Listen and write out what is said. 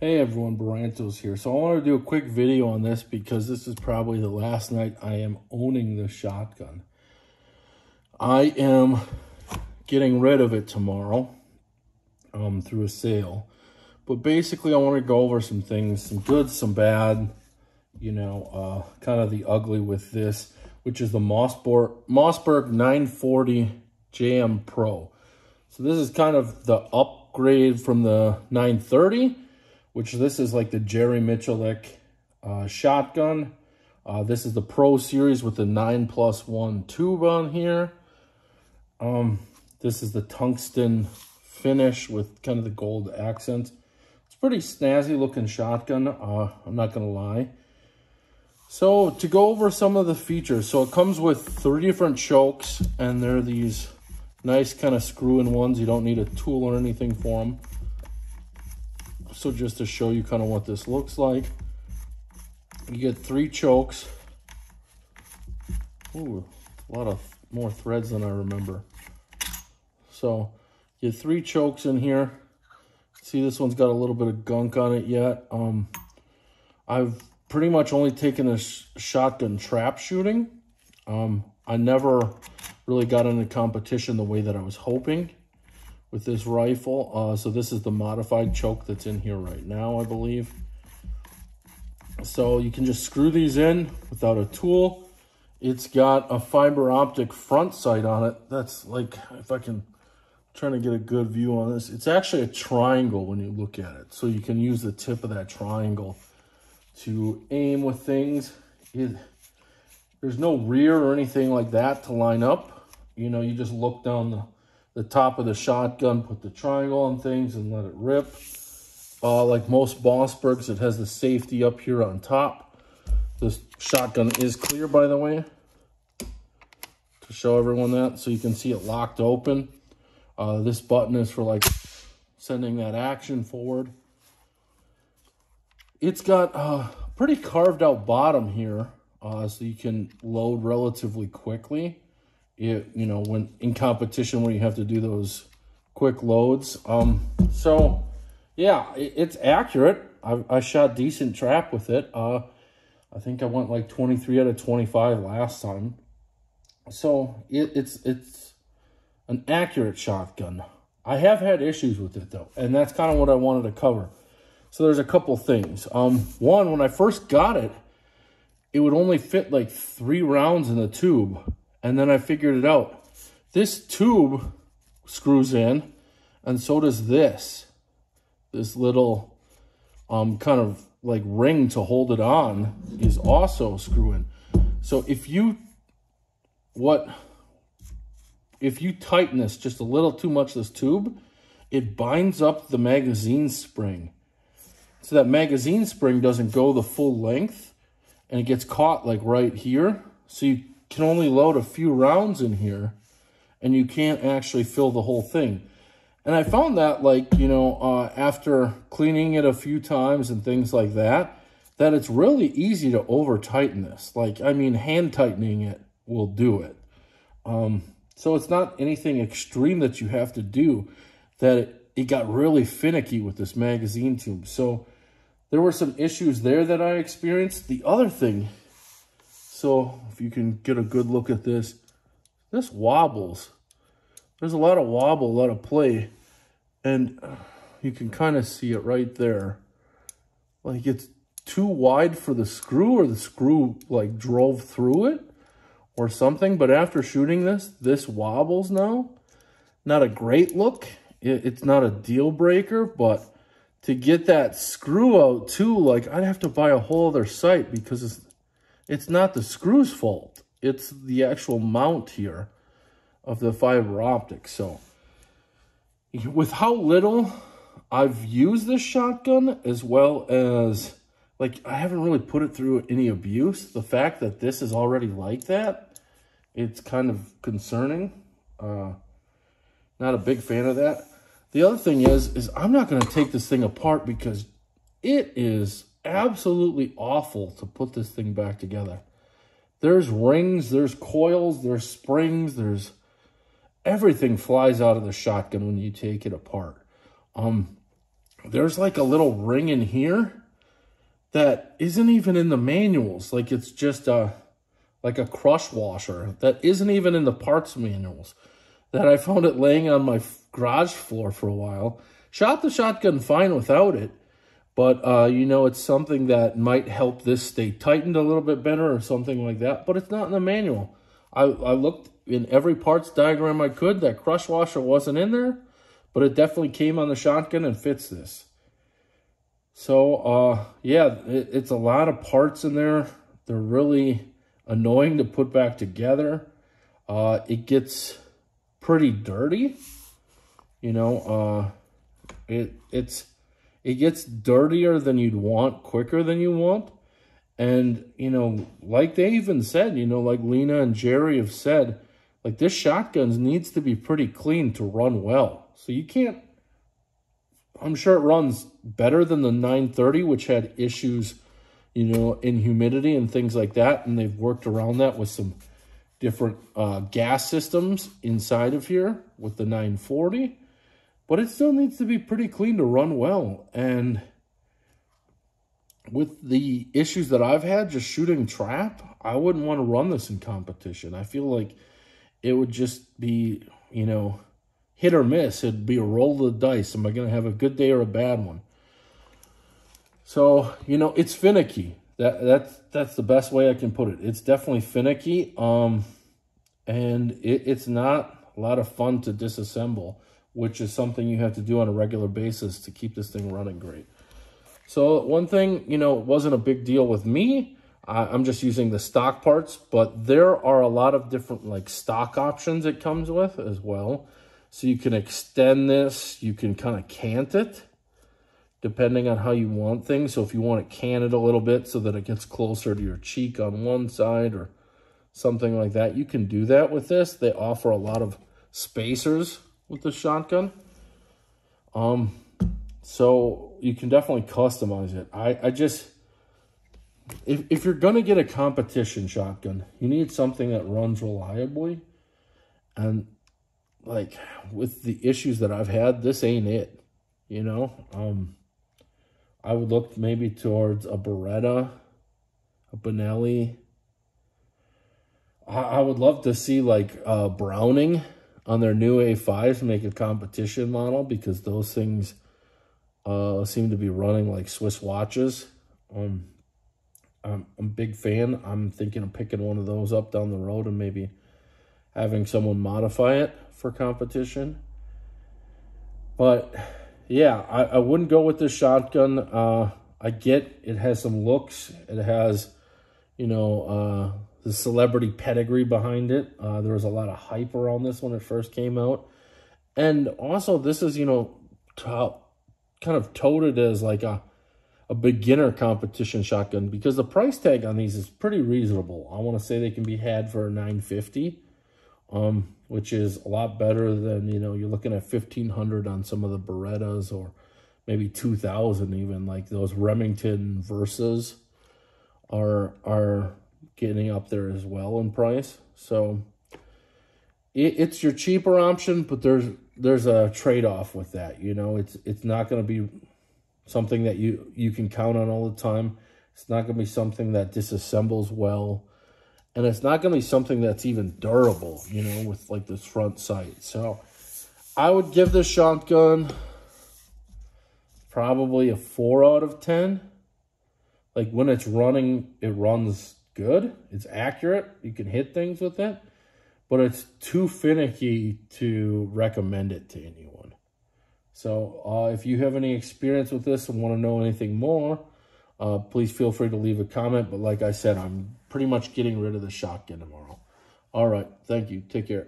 Hey everyone, Barantos here. So I want to do a quick video on this because this is probably the last night I am owning this shotgun. I am getting rid of it tomorrow um, through a sale. But basically I want to go over some things, some good, some bad, you know, uh, kind of the ugly with this, which is the Mossberg, Mossberg 940 JM Pro. So this is kind of the upgrade from the 930 which this is like the Jerry Miculek uh, shotgun. Uh, this is the Pro Series with the 9 plus 1 tube on here. Um, this is the tungsten finish with kind of the gold accents. It's pretty snazzy looking shotgun, uh, I'm not going to lie. So to go over some of the features, so it comes with three different chokes and they're these nice kind of screw-in ones. You don't need a tool or anything for them. So just to show you kind of what this looks like, you get three chokes. Ooh, a lot of more threads than I remember. So you get three chokes in here. See, this one's got a little bit of gunk on it yet. Um, I've pretty much only taken a sh shotgun trap shooting. Um, I never really got into competition the way that I was hoping with this rifle. Uh, so this is the modified choke that's in here right now, I believe. So you can just screw these in without a tool. It's got a fiber optic front sight on it. That's like, if I can, trying to get a good view on this. It's actually a triangle when you look at it. So you can use the tip of that triangle to aim with things. It, there's no rear or anything like that to line up. You know, you just look down the the top of the shotgun, put the triangle on things and let it rip. Uh, like most Mossbergs, it has the safety up here on top. This shotgun is clear, by the way, to show everyone that. So you can see it locked open. Uh, this button is for like sending that action forward. It's got a pretty carved out bottom here, uh, so you can load relatively quickly it, you know, when in competition where you have to do those quick loads. Um, so yeah, it, it's accurate. I, I shot decent trap with it. Uh, I think I went like 23 out of 25 last time. So it, it's, it's an accurate shotgun. I have had issues with it though, and that's kind of what I wanted to cover. So there's a couple things. Um, one, when I first got it, it would only fit like three rounds in the tube. And then I figured it out. This tube screws in, and so does this. This little um, kind of like ring to hold it on is also screwing. So if you, what, if you tighten this just a little too much, this tube, it binds up the magazine spring. So that magazine spring doesn't go the full length and it gets caught like right here. So you can only load a few rounds in here and you can't actually fill the whole thing. And I found that like, you know, uh, after cleaning it a few times and things like that, that it's really easy to over tighten this. Like, I mean, hand tightening it will do it. Um, so it's not anything extreme that you have to do that it, it got really finicky with this magazine tube. So there were some issues there that I experienced. The other thing so if you can get a good look at this, this wobbles. There's a lot of wobble, a lot of play. And you can kind of see it right there. Like it's too wide for the screw or the screw like drove through it or something. But after shooting this, this wobbles now. Not a great look. It's not a deal breaker, but to get that screw out too, like I'd have to buy a whole other sight because it's not the screw's fault. It's the actual mount here of the fiber optic. So with how little I've used this shotgun as well as like I haven't really put it through any abuse. The fact that this is already like that, it's kind of concerning. Uh, not a big fan of that. The other thing is, is I'm not going to take this thing apart because it is absolutely awful to put this thing back together. There's rings, there's coils, there's springs, there's everything flies out of the shotgun when you take it apart. Um, there's like a little ring in here that isn't even in the manuals. Like it's just a, like a crush washer that isn't even in the parts manuals. That I found it laying on my garage floor for a while. Shot the shotgun fine without it. But, uh, you know, it's something that might help this stay tightened a little bit better or something like that. But it's not in the manual. I, I looked in every parts diagram I could. That crush washer wasn't in there. But it definitely came on the shotgun and fits this. So, uh, yeah, it, it's a lot of parts in there. They're really annoying to put back together. Uh, it gets pretty dirty. You know, uh, it it's it gets dirtier than you'd want, quicker than you want. And, you know, like they even said, you know, like Lena and Jerry have said, like this shotgun needs to be pretty clean to run well. So you can't, I'm sure it runs better than the 930, which had issues, you know, in humidity and things like that. And they've worked around that with some different uh, gas systems inside of here with the 940 but it still needs to be pretty clean to run well. And with the issues that I've had just shooting trap, I wouldn't want to run this in competition. I feel like it would just be, you know, hit or miss. It'd be a roll of the dice. Am I going to have a good day or a bad one? So, you know, it's finicky. That that's that's the best way I can put it. It's definitely finicky. Um and it, it's not a lot of fun to disassemble which is something you have to do on a regular basis to keep this thing running great. So one thing, you know, wasn't a big deal with me. I'm just using the stock parts, but there are a lot of different like stock options it comes with as well. So you can extend this, you can kind of cant it depending on how you want things. So if you want to can it a little bit so that it gets closer to your cheek on one side or something like that, you can do that with this. They offer a lot of spacers with the shotgun. Um, so you can definitely customize it. I, I just, if, if you're going to get a competition shotgun, you need something that runs reliably. And like with the issues that I've had, this ain't it, you know? Um, I would look maybe towards a Beretta, a Benelli. I, I would love to see like uh, Browning on their new A5s make a competition model because those things uh, seem to be running like Swiss watches. Um, I'm, I'm a big fan. I'm thinking of picking one of those up down the road and maybe having someone modify it for competition. But yeah, I, I wouldn't go with this shotgun. Uh, I get it has some looks. It has, you know, uh, the celebrity pedigree behind it. Uh, there was a lot of hype around this when it first came out. And also, this is, you know, top, kind of touted as like a, a beginner competition shotgun because the price tag on these is pretty reasonable. I want to say they can be had for 950 um, which is a lot better than, you know, you're looking at 1500 on some of the Berettas or maybe 2000 even like those Remington Versas are are getting up there as well in price. So it, it's your cheaper option, but there's there's a trade-off with that. You know, it's it's not going to be something that you you can count on all the time. It's not going to be something that disassembles well. And it's not going to be something that's even durable, you know, with like this front sight. So I would give this shotgun probably a 4 out of 10. Like when it's running, it runs good. It's accurate. You can hit things with it. But it's too finicky to recommend it to anyone. So uh, if you have any experience with this and want to know anything more, uh, please feel free to leave a comment. But like I said, I'm pretty much getting rid of the shotgun tomorrow. All right. Thank you. Take care.